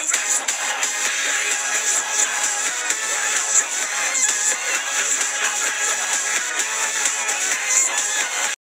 Vibration.